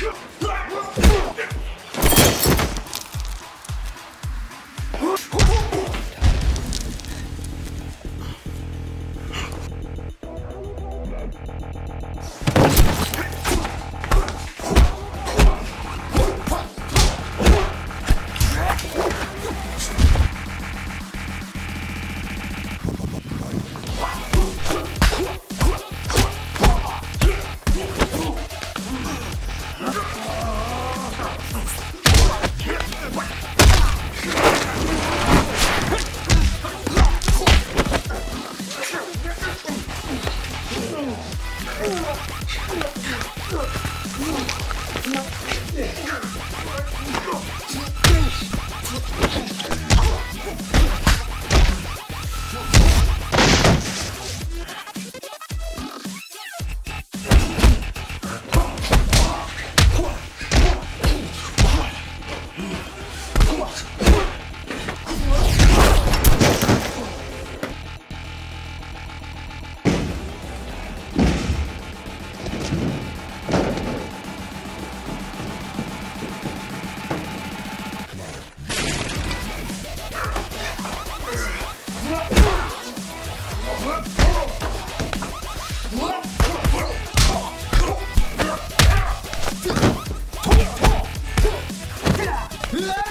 Black. Yeah. Yeah!